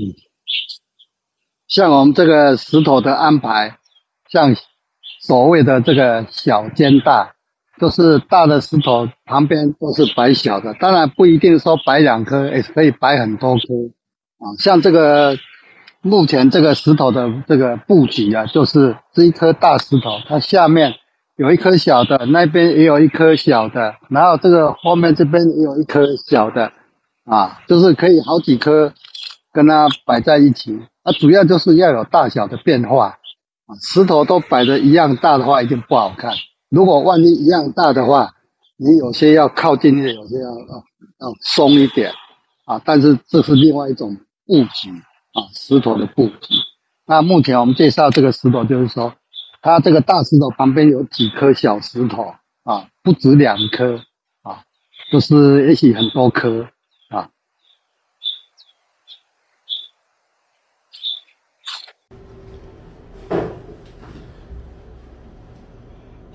嗯，像我们这个石头的安排，像所谓的这个小尖大，就是大的石头旁边都是摆小的，当然不一定说摆两颗，也可以摆很多颗啊。像这个目前这个石头的这个布局啊，就是这一颗大石头，它下面有一颗小的，那边也有一颗小的，然后这个后面这边也有一颗小的啊，就是可以好几颗。跟它摆在一起，它主要就是要有大小的变化。石头都摆的一样大的话，一定不好看。如果万一一样大的话，你有些要靠近一点，有些要要要松一点啊。但是这是另外一种布局啊，石头的布局。那目前我们介绍这个石头，就是说它这个大石头旁边有几颗小石头啊，不止两颗啊，就是也许很多颗。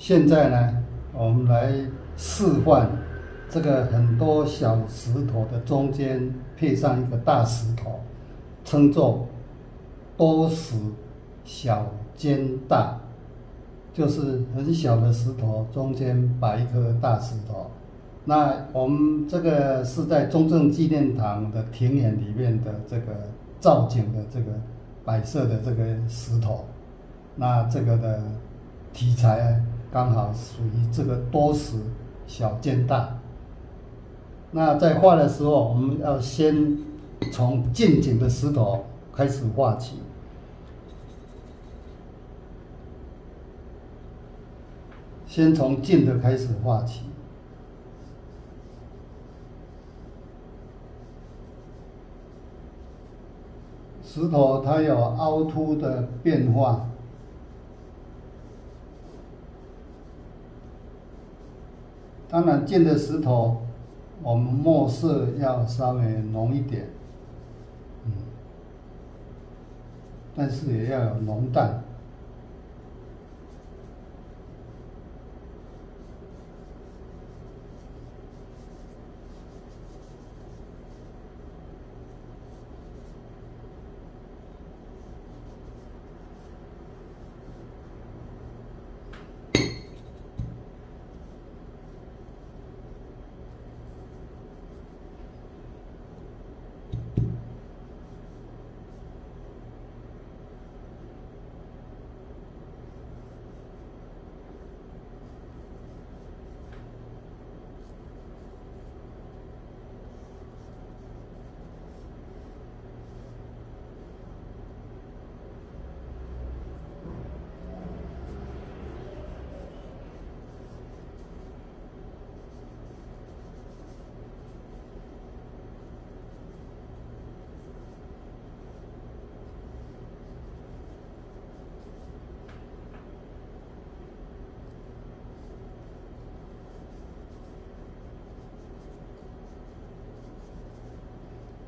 现在呢，我们来示范这个很多小石头的中间配上一个大石头，称作多石小尖大，就是很小的石头中间摆一颗大石头。那我们这个是在中正纪念堂的庭园里面的这个造景的这个摆设的这个石头，那这个的题材。刚好属于这个多石小尖大。那在画的时候，我们要先从近景的石头开始画起，先从近的开始画起。石头它有凹凸的变化。当然，见的石头，我们墨色要稍微浓一点，嗯，但是也要有浓淡。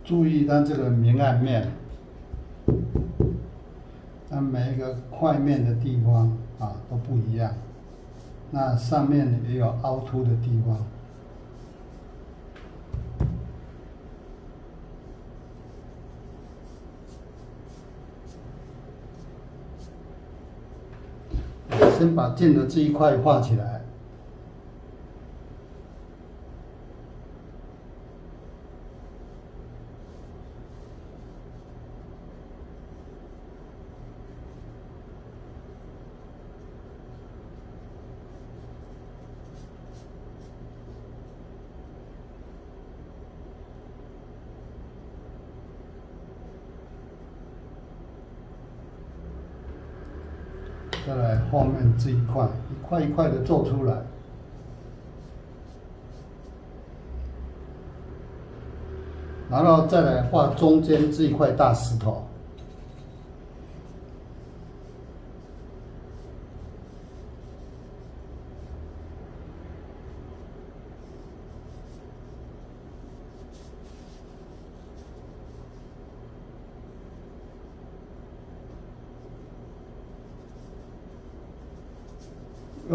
注意它这个明暗面，它每一个块面的地方啊都不一样，那上面也有凹凸的地方。先把近的这一块画起来。再来后面这一块，一块一块的做出来，然后再来画中间这一块大石头。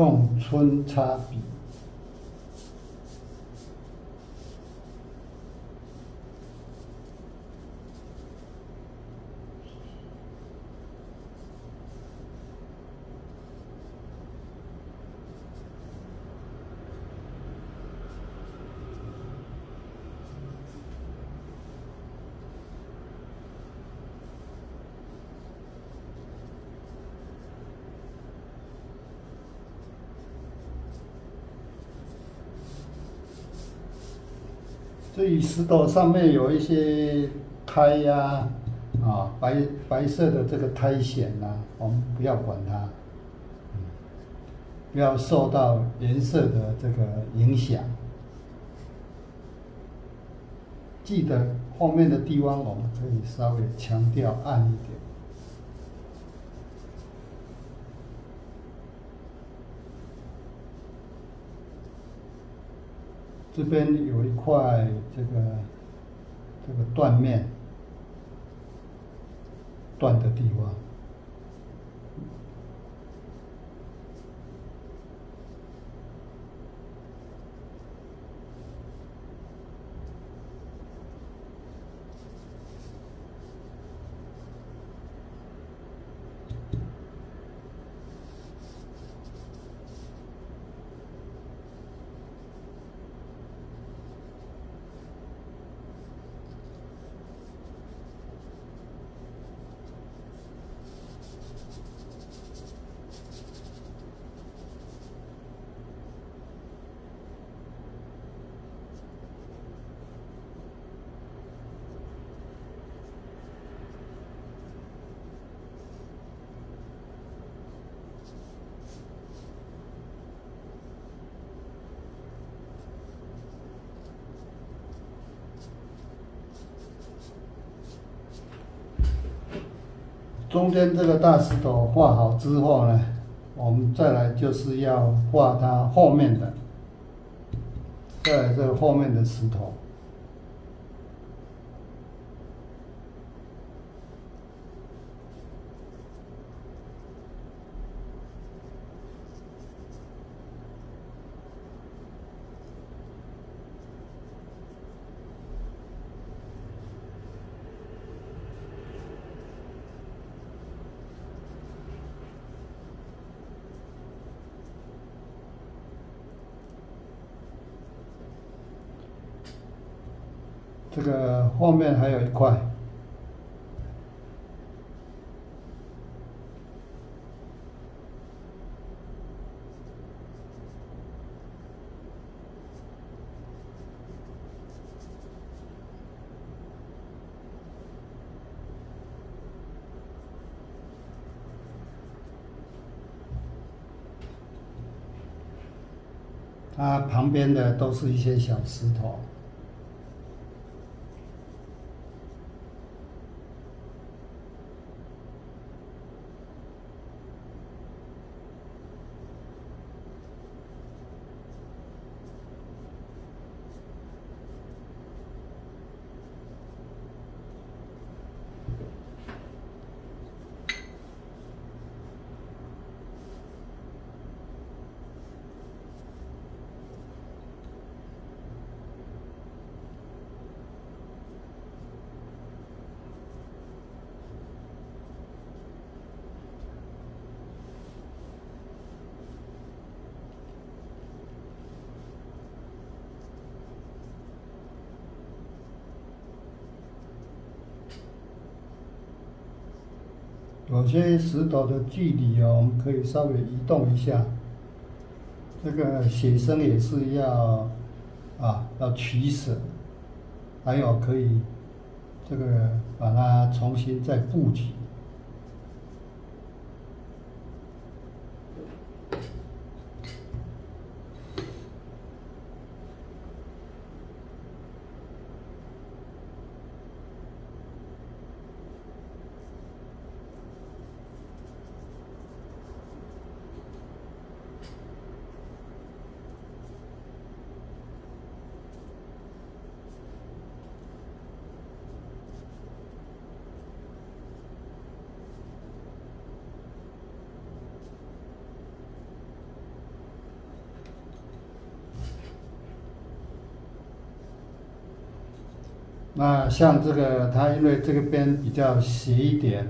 用春插笔，所以石头上面有一些苔呀、啊，白白色的这个苔藓呐，我们不要管它，不要受到颜色的这个影响。记得后面的地方我们可以稍微强调暗一点。这边有一块这个这个断面断的地方。中间这个大石头画好之后呢，我们再来就是要画它后面的，再来这个后面的石头。这个后面还有一块，它旁边的都是一些小石头。有些石头的距离哦，我们可以稍微移动一下。这个写生也是要啊，要取舍，还有可以这个把它重新再布局。那像这个，它因为这个边比较斜一点，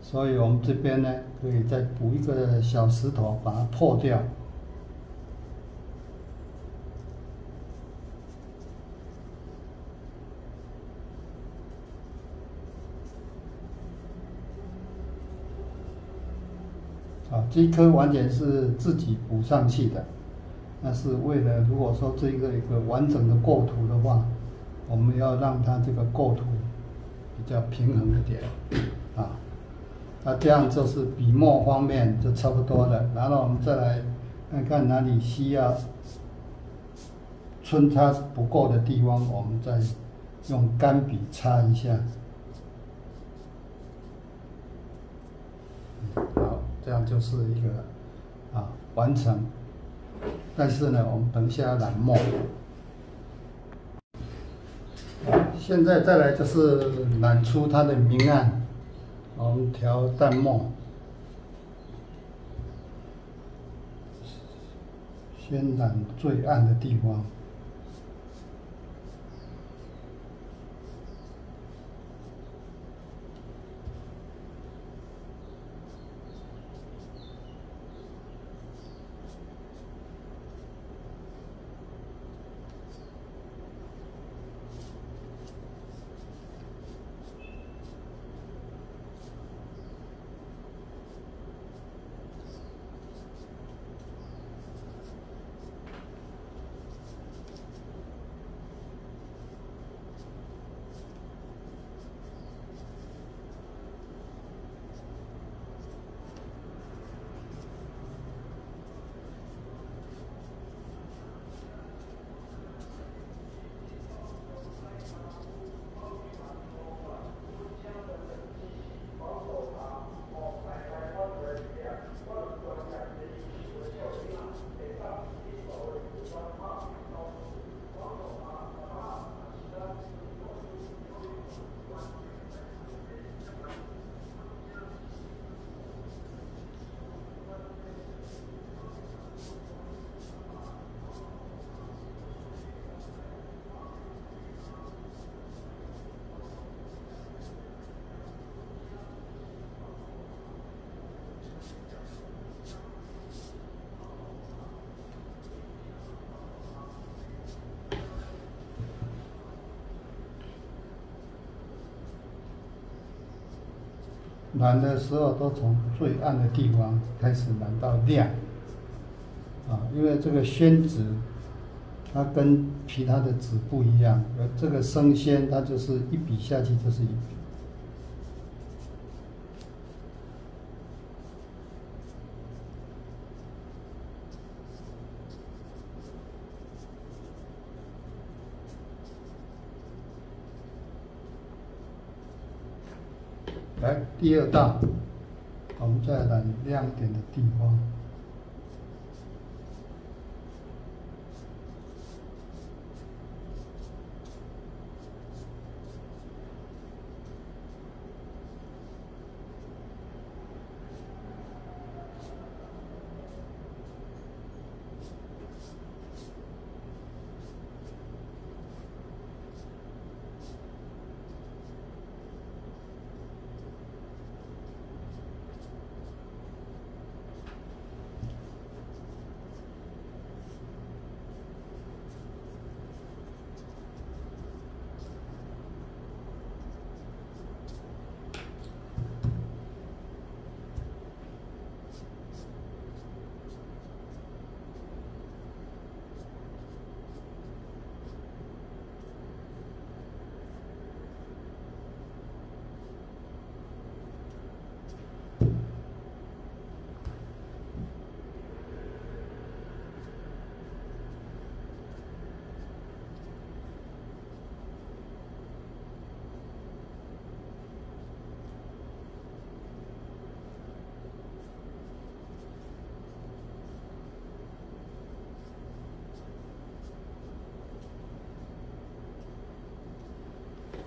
所以我们这边呢可以再补一个小石头，把它破掉。啊，这一颗完全是自己补上去的，那是为了如果说这个一个完整的构图的话。我们要让它这个构图比较平衡一点啊。那这样就是笔墨方面就差不多了，然后我们再来看看哪里需要春擦不够的地方，我们再用干笔擦一下。好，这样就是一个啊完成。但是呢，我们等一下染墨。现在再来就是染出它的明暗，我们调淡墨，先染最暗的地方。染的时候都从最暗的地方开始染到亮，啊，因为这个宣纸，它跟其他的纸不一样，而这个生鲜它就是一笔下去就是一笔。来第二道，我们再来亮点的地方。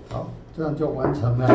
好，这样就完成了。